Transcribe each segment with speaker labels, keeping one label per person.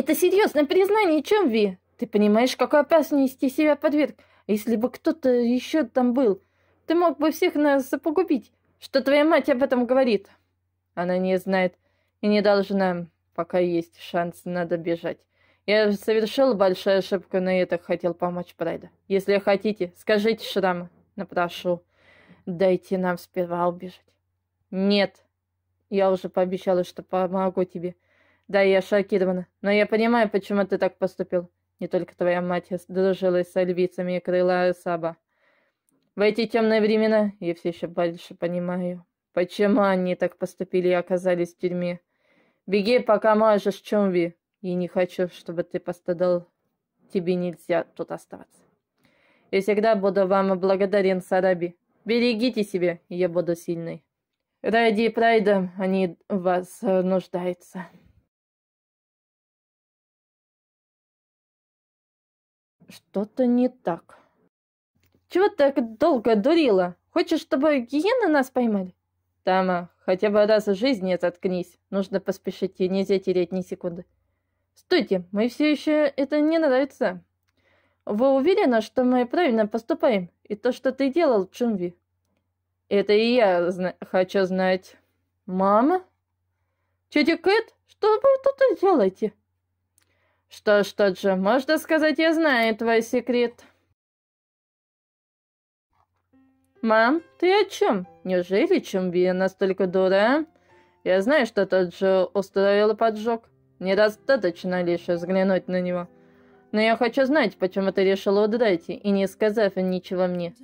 Speaker 1: Это серьезное признание, чем Ви? Ты понимаешь, какой опасности себя подверг? Если бы кто-то еще там был, ты мог бы всех нас погубить. Что твоя мать об этом говорит? Она не знает и не должна. Пока есть шанс, надо бежать. Я совершил большую ошибку, но я так хотел помочь Прайда. Если хотите, скажите Шрама. Напрошу. Дайте нам сперва убежать. Нет. Я уже пообещала, что помогу тебе. Да, я шокирована. Но я понимаю, почему ты так поступил. Не только твоя мать дружила с альвицами и крыла Саба. В эти темные времена я все еще больше понимаю, почему они так поступили и оказались в тюрьме. Беги, пока можешь, Чумви. И не хочу, чтобы ты пострадал. Тебе нельзя тут оставаться. Я всегда буду вам благодарен, Сараби. Берегите себя, я буду сильной. Ради Прайда они в вас нуждаются. Что-то не так. Чего так долго дурила? Хочешь, чтобы гиены нас поймали? Тама, хотя бы раз в жизни заткнись. Нужно поспешить, и нельзя терять ни секунды. Стойте, мы все еще это не нравится. Вы уверены, что мы правильно поступаем? И то, что ты делал, Чумви? Это и я зна хочу знать. Мама? Тетя Кэт, что вы тут делаете? Что ж, тот же, можно сказать, я знаю твой секрет. Мам, ты о чем? Неужели Чумби настолько дура? Я знаю, что тот же устроил поджог. Недостаточно лишь взглянуть на него. Но я хочу знать, почему ты решила удрать и не сказав ничего мне.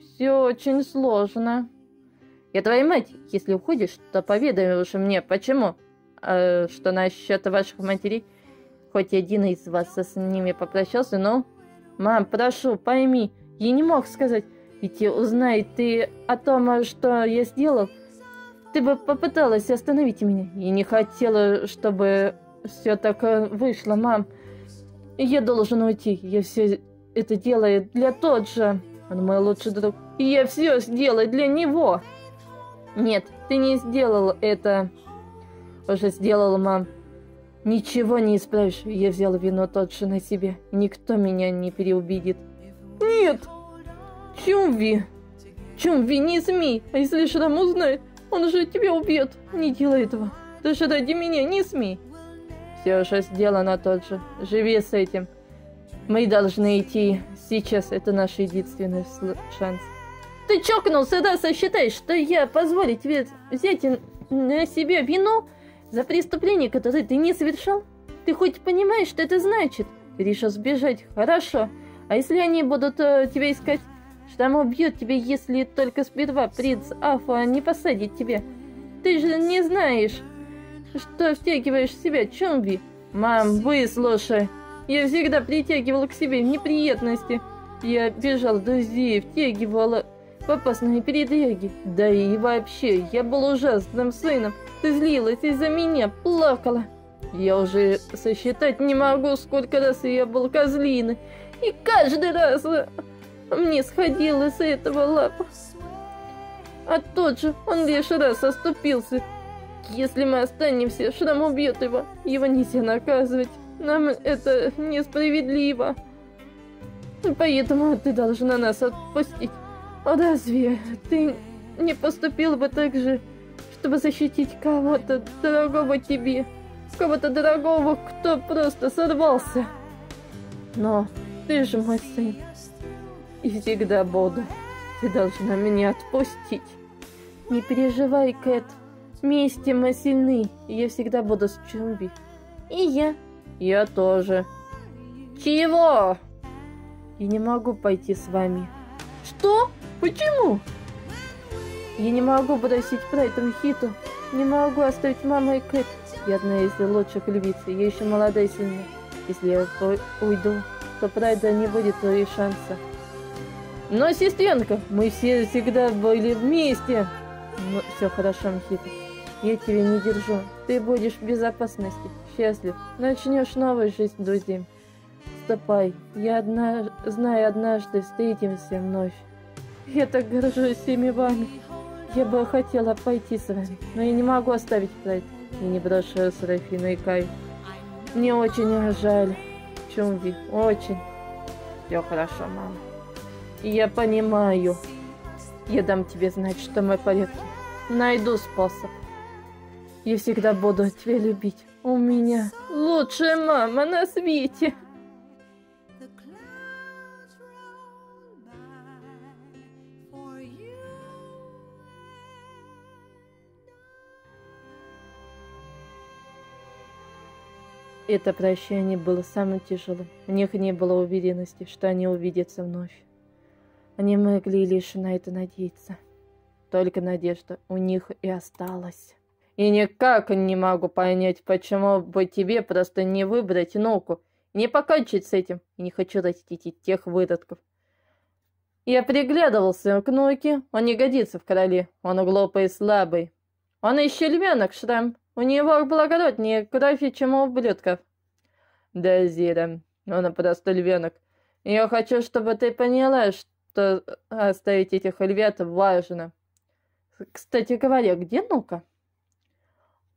Speaker 1: Все очень сложно. Я твоя мать. Если уходишь, то поведай уж мне, почему. А что насчет ваших матерей? Хоть один из вас с ними попрощался, но... Мам, прошу, пойми, я не мог сказать. Ведь узнай ты о том, что я сделал, ты бы попыталась остановить меня. Я не хотела, чтобы все так э, вышло, мам. Я должен уйти. Я все это делаю для тот же. Он мой лучший друг. Я все сделаю для него. Нет, ты не сделал это. Уже сделал, мам. Ничего не исправишь. Я взял вину тот же на себе. Никто меня не переубедит. Нет! Чумви! Чумви, не смей! А если Шрам узнает, он же тебя убьет. Не делай этого. Даже ради меня не смей. Все уже сделано тот же. Живи с этим. Мы должны идти. Сейчас это наш единственный шанс. Ты чокнулся, да, сосчитаешь, что я позволю тебе взять на себя вину за преступление, которое ты не совершал? Ты хоть понимаешь, что это значит? Решил сбежать, хорошо. А если они будут э, тебя искать? Штам убьет тебя, если только сперва принц Афа не посадит тебя. Ты же не знаешь, что втягиваешь в себя Чумби. Мам, выслушай. Я всегда притягивала к себе неприятности. Я бежал друзей, втягивала в опасные передряги. Да и вообще, я был ужасным сыном. Ты злилась из-за меня, плакала. Я уже сосчитать не могу, сколько раз я был козлиной. И каждый раз мне сходила с этого лапа. А тот же, он лишь раз оступился. Если мы останемся, Шрам убьет его. Его нельзя наказывать. Нам это несправедливо. Поэтому ты должна нас отпустить. А разве ты не поступил бы так же, чтобы защитить кого-то дорогого тебе? Кого-то дорогого, кто просто сорвался? Но ты же мой сын. И всегда буду. Ты должна меня отпустить. Не переживай, Кэт. Вместе мы сильны. Я всегда буду с Чумби. И я. Я тоже. Чего? Я не могу пойти с вами. Что? Почему? Я не могу бросить Прайтом Хиту. Не могу оставить маму и Кэт. Я одна из лучших львиц. Я еще молодая и сильная. Если я уйду, то Прайда не будет и шанса. Но, сестренка, мы все всегда были вместе. Ну, все хорошо, Мхита. Я тебя не держу. Ты будешь в безопасности, счастлив. Начнешь новую жизнь, друзья. Ступай. Я одна... знаю, однажды встретимся вновь. Я так горжусь всеми вами. Я бы хотела пойти с вами, но я не могу оставить Прайд. И не брошу Серафину и Кай. Мне очень жаль, Чумви, очень. Все хорошо, мама. Я понимаю. Я дам тебе знать, что мы в порядке. Найду способ. Я всегда буду тебя любить. У меня лучшая мама на свете. Это прощание было самым тяжелым. У них не было уверенности, что они увидятся вновь. Они могли лишь на это надеяться. Только надежда у них и осталась. И никак не могу понять, почему бы тебе просто не выбрать науку, не покончить с этим. И не хочу растить тех выродков. Я приглядывался к Нуке, он не годится в короле, он глупый и слабый. Он еще львенок, Шрам, у него благороднее крови, чем у ублюдков. Да, Зира, он просто львенок. Я хочу, чтобы ты поняла, что оставить этих львят важно. Кстати говоря, где ну-ка?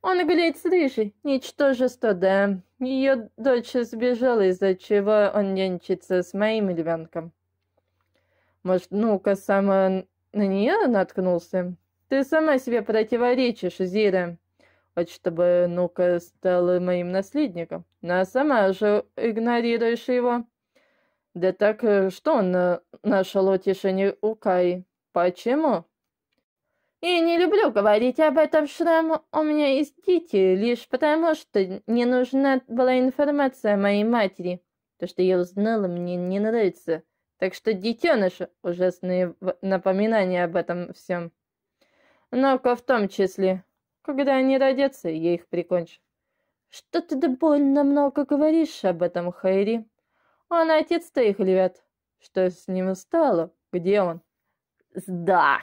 Speaker 1: Он глядит с рыжей, ничтожество, да. Ее дочь сбежала, из-за чего он нянчится с моим львенком. Может, ну-ка сама на нее наткнулся? Ты сама себе противоречишь, Зира чтобы Нука стала моим наследником, но сама же игнорируешь его. Да так э, что он э, нашел утешение у Каи? Почему? Я не люблю говорить об этом, Шрам. У меня есть дети, лишь потому, что не нужна была информация о моей матери. То, что я узнала, мне не нравится. Так что детеныш — ужасные напоминания об этом всем. Но-ка в том числе. Когда они родятся, я их прикончу. Что ты довольно много говоришь об этом, Хайри? Он отец-то их львят. Что с ним стало? Где он? Сдах.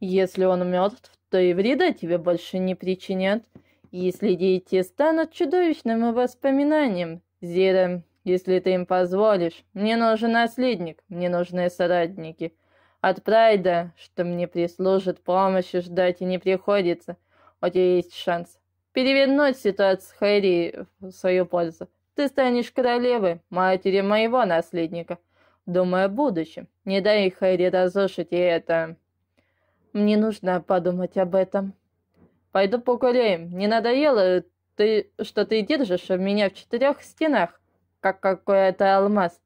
Speaker 1: Если он мертв, то и вреда тебе больше не причинят. Если дети станут чудовищным воспоминанием, Зира, если ты им позволишь, мне нужен наследник, мне нужны соратники. От Прайда, что мне прислужит, помощи ждать и не приходится у тебя есть шанс перевернуть ситуацию Хэри в свою пользу. Ты станешь королевой, матери моего наследника. Думай о будущем. Не дай Хэри разрушить это. Мне нужно подумать об этом. Пойду погуляем. Не надоело, ты, что ты держишь меня в четырех стенах, как какой-то алмаз?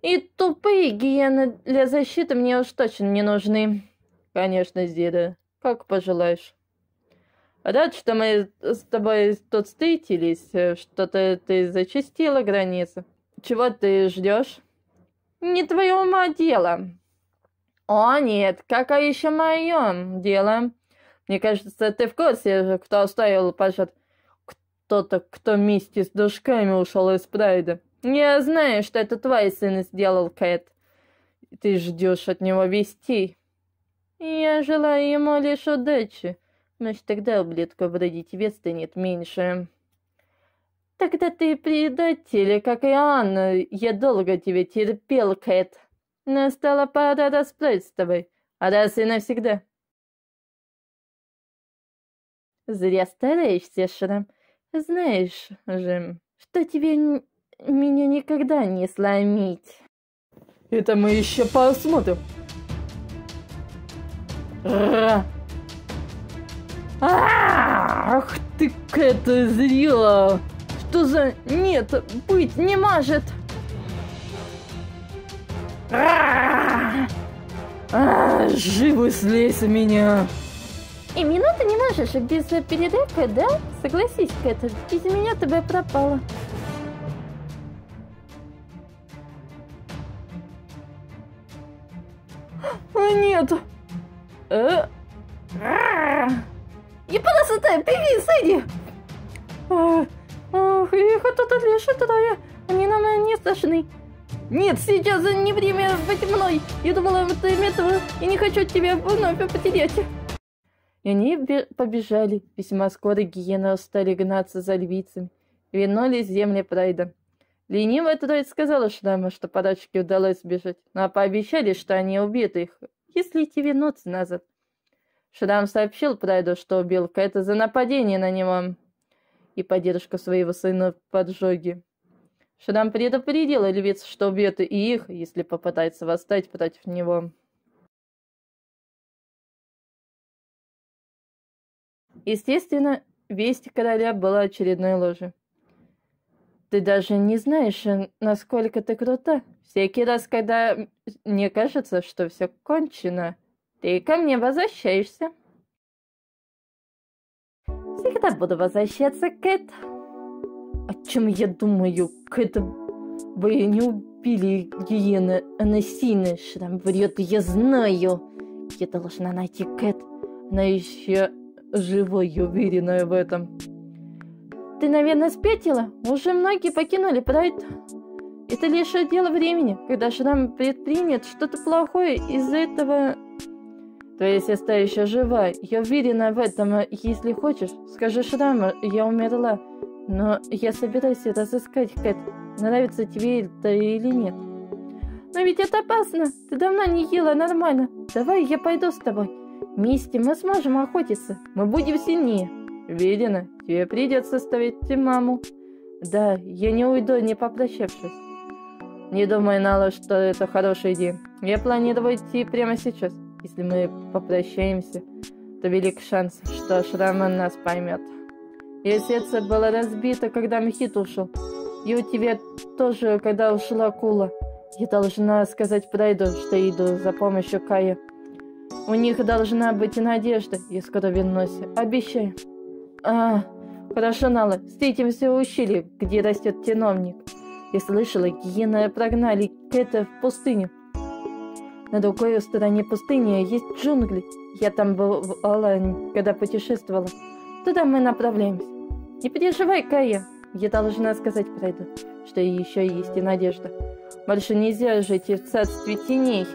Speaker 1: И тупые гиены для защиты мне уж точно не нужны. Конечно, Зида, как пожелаешь. Рад, что мы с тобой тут встретились. Что-то ты зачастила границы. Чего ты ждешь? Не твое ума дело. О, нет, какое еще мое дело? Мне кажется, ты в курсе, кто оставил пожар. Кто-то, кто вместе с душками ушел из Прайда. Я знаю, что это твой сын сделал, Кэт. Ты ждешь от него вестей. Я желаю ему лишь удачи. Значит, тогда ублюдка вроде тебе станет меньше. Тогда ты предатель, как и Анна. Я долго тебя терпел, Кэт. Настала пора расплыть с тобой. А раз и навсегда. Зря стараешься, Шрам. Знаешь же, что тебе меня никогда не сломить. Это мы еще посмотрим. Ра! Ах ты, это зрила! Что за... Нет, быть не может! А, живо слезь меня! И минуты не можешь без передыха, да? Согласись, Кэт, без меня ты бы пропала. Нет! Э? Ебанасатая, привет, Сэдди! Ох, их тут лишь трое. Они нам не страшны. Нет, сейчас не время быть мной. Я думала, ты мертва и не хочу тебя вновь потерять. И они побежали. Весьма скоро гиены стали гнаться за львицами. Вернулись земли Прайда. Ленивая троица сказала Шраму, что парочке удалось сбежать, но пообещали, что они убьют их, если те вернутся назад. Шрам сообщил Прайду, что убил Кэта за нападение на него. и поддержку своего сына в поджоге. Шрам предупредил львиц, что убьет и их, если попытается восстать против него. Естественно, весть короля была очередной ложью. Ты даже не знаешь, насколько ты крута. Всякий раз, когда мне кажется, что все кончено, ты ко мне возвращаешься. Всегда буду возвращаться, Кэт. О чем я думаю, Кэт? Вы не убили гиены, она сильная, шрам врет, я знаю. Я должна найти Кэт. Она еще живой, уверенная в этом. Ты, наверное, спятила? Уже многие покинули Прайд. Это лишь дело времени, когда Шрам предпримет что-то плохое из-за этого... Твоя сестра еще жива, я уверена в этом. Если хочешь, скажи Шраму, я умерла. Но я собираюсь разыскать Кэт. Нравится тебе это или нет. Но ведь это опасно. Ты давно не ела нормально. Давай я пойду с тобой. Вместе мы сможем охотиться. Мы будем сильнее. Видено, тебе придется оставить маму. Да, я не уйду, не попрощавшись. Не думай, Нала, что это хорошая идея. Я планирую идти прямо сейчас. Если мы попрощаемся, то велик шанс, что Шраман нас поймет. Ее сердце было разбито, когда Мехит ушел. И у тебя тоже, когда ушла Кула. Я должна сказать Прайду, что иду за помощью Кая. У них должна быть надежда, я скоро вернусь. Обещаю. А, хорошо, Нала, встретимся у ущелья, где растет теновник. Я слышала, гиены прогнали Кэта в пустыню. На другой стороне пустыни есть джунгли. Я там была, когда путешествовала. Туда мы направляемся. Не переживай, Кая. Я должна сказать Прайду, что еще есть и надежда. Больше нельзя жить в царстве теней.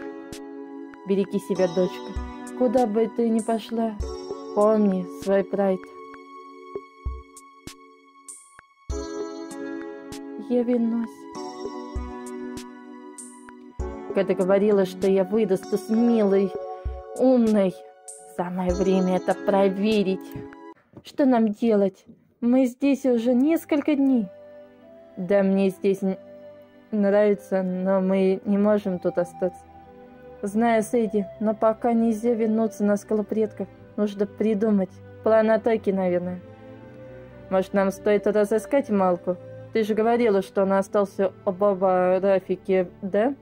Speaker 1: Береги себя, дочка. Куда бы ты ни пошла, помни свой прайд. Я вернусь. Когда говорила, что я выдасту смелой, умной, самое время это проверить. Что нам делать? Мы здесь уже несколько дней. Да, мне здесь нравится, но мы не можем тут остаться. Знаю, Сэйди, но пока нельзя вернуться на скалу предков. Нужно придумать. План атаки, наверное. Может, нам стоит разыскать Малку? Ты же говорила, что она остался у баба Рафики, да?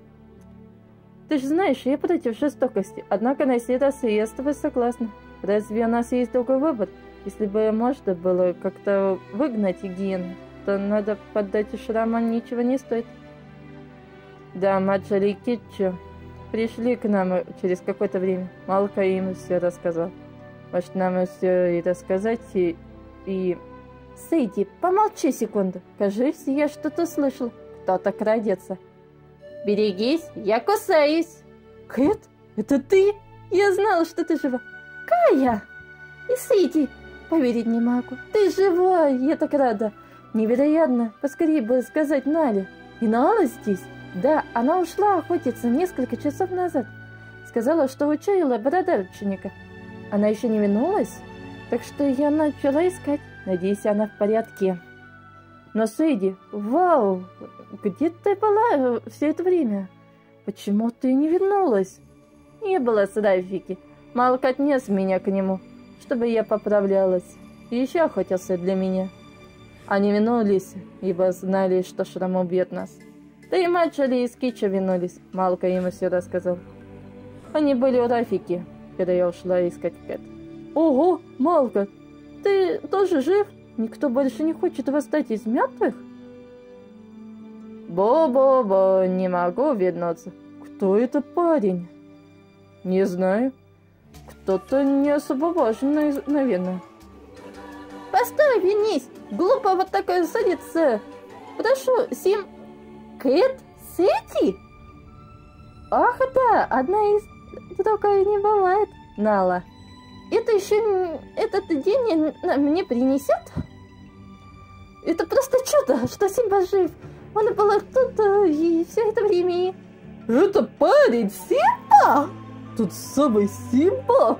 Speaker 1: Ты же знаешь, я против жестокости. Однако на сей раз я с тобой согласна. Разве у нас есть другой выбор? Если бы можно было как-то выгнать Ген, то надо поддать шрама ничего не стоит. Да, Маджали Китчу пришли к нам через какое-то время. Малка им все рассказал. Может, нам все и рассказать, и... и... Сейди, помолчи секунду. Кажись, я что-то слышал. Кто-то крадется. Берегись, я кусаюсь. Кэт, это ты? Я знала, что ты жива. Кая! И Сейди, поверить не могу. Ты жива, я так рада. Невероятно. Поскорее бы сказать Нале. И Нала здесь. Да, она ушла охотиться несколько часов назад. Сказала, что учуяла бородавченника. Она еще не вернулась, так что я начала искать. Надеюсь, она в порядке. Но, Сэйди, вау, где ты была все это время? Почему ты не вернулась? Не было Садафики. Малк отнес меня к нему, чтобы я поправлялась. И еще охотился для меня. Они вернулись, ибо знали, что Шрам убьет нас. Да и Маджали из Кича вернулись, Малка ему все рассказал. Они были у Рафики, когда я ушла искать Кэт. Ого, Малка, ты тоже жив? Никто больше не хочет восстать из мертвых? Бо-бо-бо, не могу вернуться. Кто это парень? Не знаю. Кто-то не особо важный, наверное. Постой, вернись! Глупо вот такое садиться. Прошу, Сим, Кэт Сети? Ах, да, одна из... Такое не бывает, Нала. Это еще этот день мне принесет? Это просто чудо, что Симба жив. Он был тут и все это время. Это парень Симба? Тут самый Симба?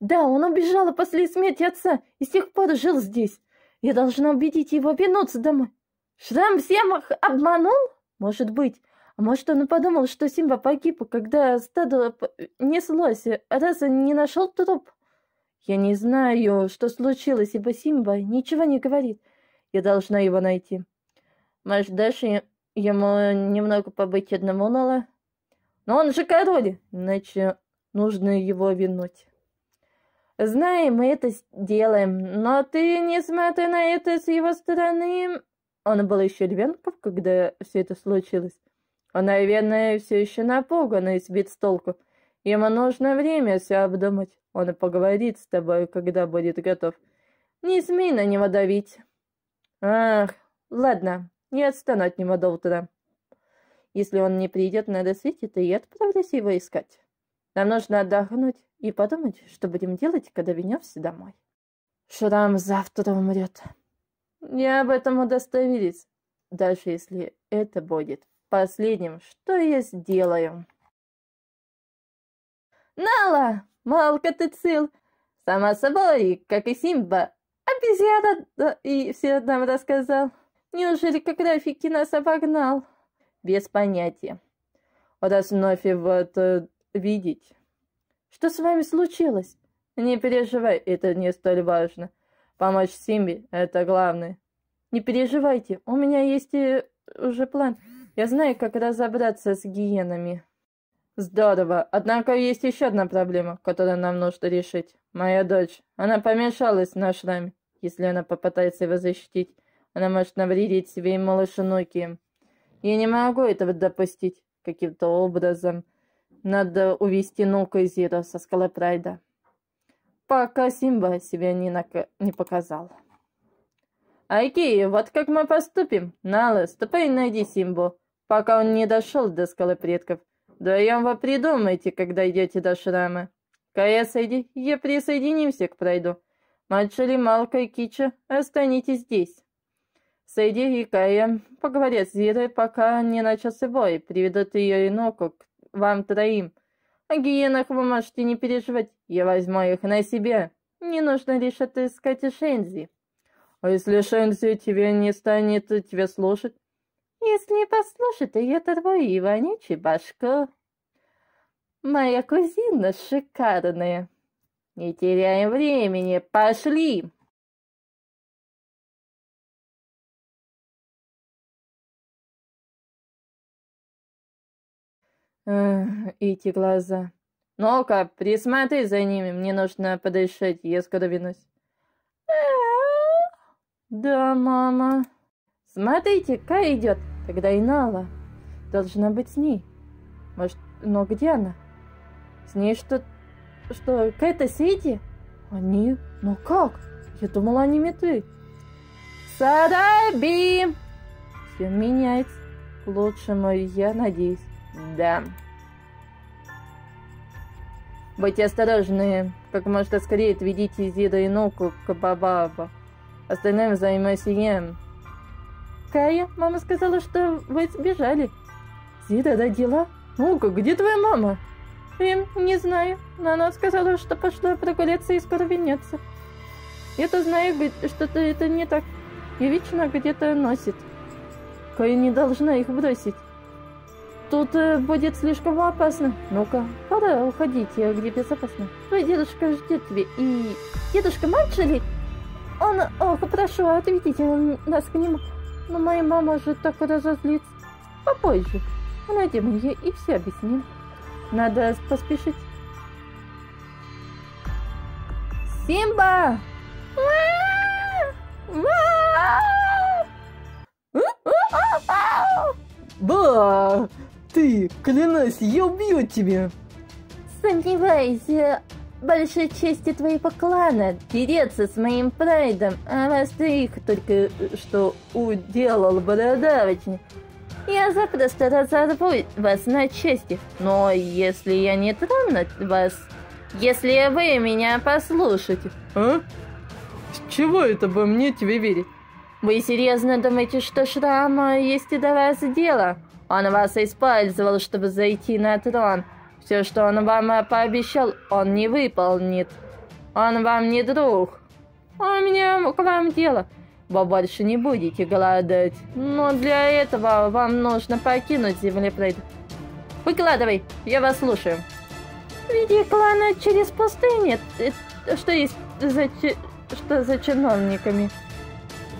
Speaker 1: Да, он убежал после смерти отца и с тех пор жил здесь. Я должна убедить его вернуться домой. Шрам всем их обманул? Может быть. А может, он подумал, что Симба погиб, когда стадо неслось, раз не нашел труп? Я не знаю, что случилось, ибо Симба ничего не говорит. Я должна его найти. Может, дашь ему немного побыть одному, Нала? Но он же король, иначе нужно его винуть. Знаем, мы это сделаем, но ты, несмотря на это, с его стороны... Он был еще ребенком, когда все это случилось. Он, наверное, все еще напуган и сбит с толку. Ему нужно время все обдумать. Он поговорит с тобой, когда будет готов. Не смей на него давить. Ах, ладно, не отстану от него до утра. Если он не придет на рассвете, то я отправлюсь его искать. Нам нужно отдохнуть и подумать, что будем делать, когда вернемся домой. Шрам завтра умрет. Я об этом удостоверюсь, даже если это будет последним, что я сделаю. Нала, малка ты цел, сама собой, как и Симба. Обезьяна и все нам рассказал. Неужели как графики нас обогнал? Без понятия. Раз вновь вот видеть. Что с вами случилось? Не переживай, это не столь важно. Помочь Симби — это главное. Не переживайте, у меня есть и уже план. Я знаю, как разобраться с гиенами. Здорово. Однако есть еще одна проблема, которую нам нужно решить. Моя дочь. Она помешалась на шраме. Если она попытается его защитить, она может навредить себе и малышу Нокием. Я не могу этого допустить каким-то образом. Надо увести Нука Зира со скалы Прайда. Пока Симба себя не, нак... не показал. Айки, вот как мы поступим. Нала, ступай и найди Симбу, пока он не дошел до скалы предков. Вдвоем вы придумайте, когда идете до шрама. Кая, сойди, я присоединимся к пройду. Мачели, Малка и Кича, останетесь здесь. Сойди и Кая поговорят с Зирой, пока не начался бой, приведут ее и Ноку к вам троим. О гиенах вы можете не переживать, я возьму их на себя. Не нужно лишь отыскать Шензи. А если Шензи тебя не станет тебя слушать? Если не послушает, то я оторву и вонючий башку. Моя кузина шикарная. Не теряем времени, пошли!» эти глаза. Ну-ка, присмотри за ними, мне нужно подышать, я скоро вернусь. Да, мама. Смотрите, Кай идет. Тогда и Нала. Должна быть с ней. Может, но где она? С ней что... Что, Кэта Сити? Они? Ну как? Я думала, они мертвы. Сараби! Все меняется. К лучшему, я надеюсь. Да. Будьте осторожны. Как можно скорее отведите Зида и Ноку к Бабаба. Остальным займусь я. Кая, мама сказала, что вы сбежали. Зида родила? Ну-ка, где твоя мама? Эм, не знаю, но она сказала, что пошла прогуляться и скоро вернется. Я-то знаю, что -то это не так. И вечно где-то носит. Кая не должна их бросить. Тут э, будет слишком опасно. Ну-ка, пора уходить, где безопасно. Твой дедушка ждет тебя. И дедушка Манчели, он, ох, прошу, отведите нас к нему. Но моя мама же так разозлится. Попозже. Найдем ее и все объясним. Надо поспешить. Симба!
Speaker 2: Ба! Ты, клянусь, я убью тебя!
Speaker 1: Сомневайся, большой чести твоего клана тереться с моим прайдом, а вас троих только что уделал бородавочник. Я запросто разорву вас на части, но если я не трону вас, если вы меня послушаете...
Speaker 2: А? С чего это бы мне тебе верить?
Speaker 1: Вы серьезно думаете, что Шрама есть и до вас дело? Он вас использовал, чтобы зайти на трон. Все, что он вам пообещал, он не выполнит. Он вам не друг. У меня к вам дело. вы больше не будете голодать. Но для этого вам нужно покинуть землеплейд. Выкладывай, я вас слушаю. Веди клана через пустыню. Э, что есть за, что за чиновниками?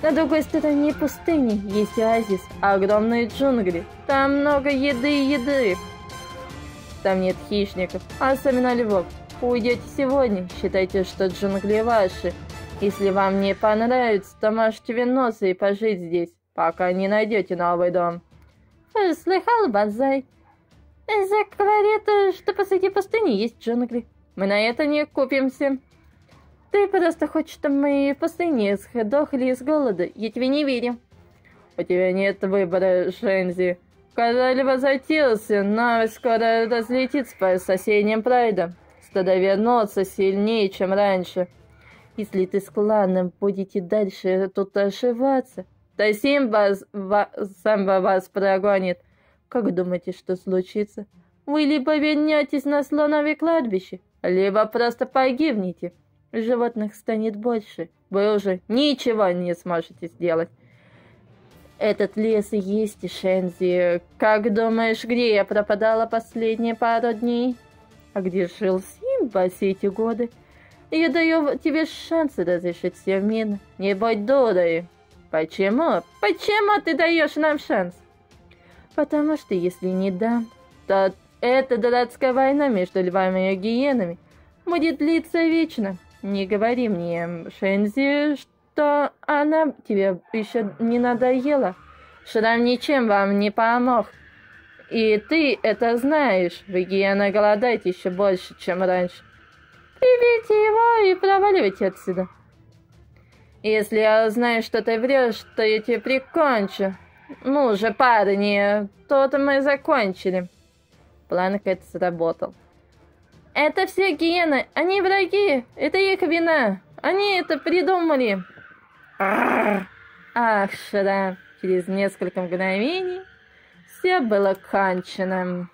Speaker 1: На другой стороне пустыни есть оазис, огромные джунгли. Там много еды и еды. Там нет хищников, особенно львов. Уйдете сегодня, считайте, что джунгли ваши. Если вам не понравится, то можете вернуться и пожить здесь, пока не найдете новый дом. Слыхал, Базай? Зак говорит, что посреди пустыни есть джунгли. Мы на это не купимся. Ты просто хочешь, чтобы мы в пустыне сдохли с голода. Я тебе не верю. У тебя нет выбора, Шензи. Король возвратился, но скоро разлетится по соседним прайдам. Стадо вернется сильнее, чем раньше. Если ты с кланом будете дальше тут ошибаться, то Симба Самба вас прогонит. Как думаете, что случится? Вы либо вернетесь на слонове кладбище, либо просто погибнете. Животных станет больше. Вы уже ничего не сможете сделать. Этот лес и есть Шензи. Как думаешь, где я пропадала последние пару дней? А где жил Симба все эти годы? Я даю тебе шанс разрешить все мины. Не будь дурой. Почему? Почему ты даешь нам шанс? Потому что если не дам, то эта дурацкая война между львами и гиенами будет длиться вечно. Не говори мне, Шензи, что она тебе еще не надоела. Шрам ничем вам не помог. И ты это знаешь. Вы, гиена, голодаете еще больше, чем раньше. Прибейте его и проваливайте отсюда. Если я знаю, что ты врешь, то я тебя прикончу. Ну же, парни, то-то мы закончили. План Кэт сработал. Это все гиены, они враги, это их вина. Они это придумали. Ах, Шрам, через несколько мгновений все было кончено.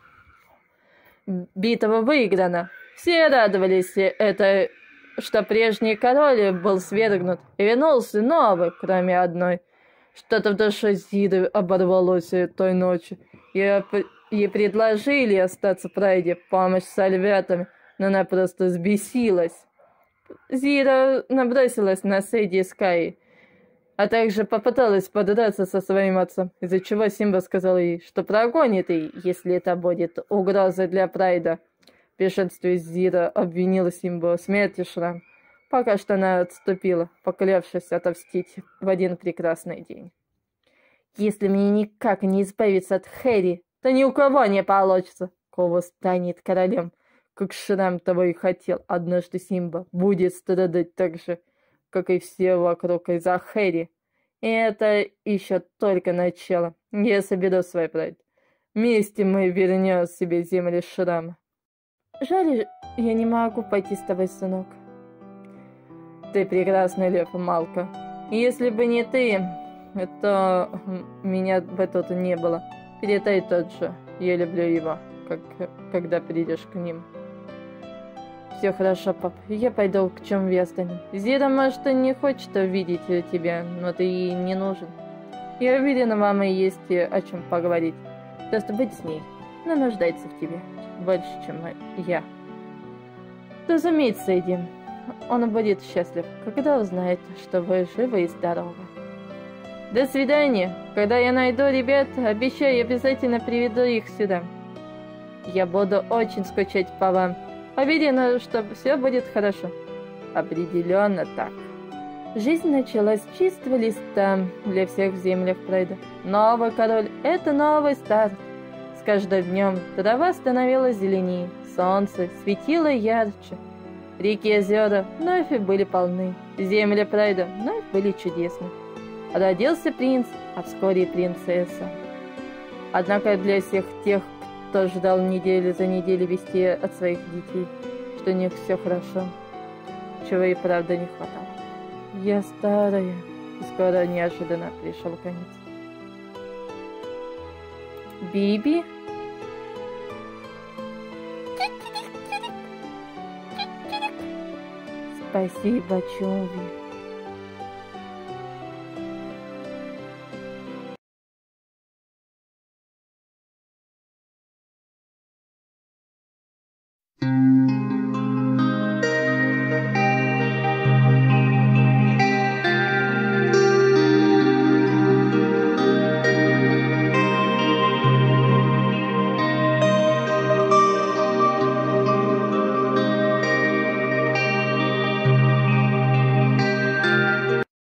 Speaker 1: Битва выиграна. Все радовались это, что прежний король был свергнут, и вернулся новый, кроме одной. Что-то в душе Зиды оборвалось той ночью. Я Ей предложили остаться в прайде, помощь с альветами, но она просто взбесилась. Зира набросилась на Сэдди Скай, а также попыталась подраться со своим отцом, из-за чего Симба сказал ей, что прогонит ей, если это будет угрозой для Прайда. В бешенстве Зира обвинила Симбу в смерти Шрам. Пока что она отступила, поклявшись отомстить в один прекрасный день. Если мне никак не избавиться от Хэри, то ни у кого не получится. Кого станет королем, как Шрам того и хотел. Однажды Симба будет страдать так же, как и все вокруг из-за Хэри. И это еще только начало. Я соберу свой прайд. Вместе мы вернем себе земли Шрама. Жаль, я не могу пойти с тобой, сынок. Ты прекрасный лев, Малка. Если бы не ты, то меня бы тут не было. Передай тот же. Я люблю его, как, когда придешь к ним. Все хорошо, пап. Я пойду к чем Вестане. Зира, может, и не хочет увидеть тебя, но ты ей не нужен. Я уверена, вам и есть о чем поговорить. Просто быть с ней. Она нуждается в тебе. Больше, чем я. Разумеется, Эдди. Он будет счастлив, когда узнает, что вы живы и здоровы. До свидания. Когда я найду ребят, обещаю, обязательно приведу их сюда. Я буду очень скучать по вам. Уверена, что все будет хорошо. Определенно так. Жизнь началась с чистого листа для всех в землях Прайда. Новый король — это новый старт. С каждым днем трава становилась зеленее, солнце светило ярче. Реки и озера вновь были полны, земли Прайда вновь были чудесны. Родился принц, а вскоре и принцесса. Однако для всех тех, кто ждал недели за неделей вести от своих детей, что у них все хорошо, чего и правда не хватало. Я старая, и скоро неожиданно пришел конец. Биби? Спасибо, Чуви.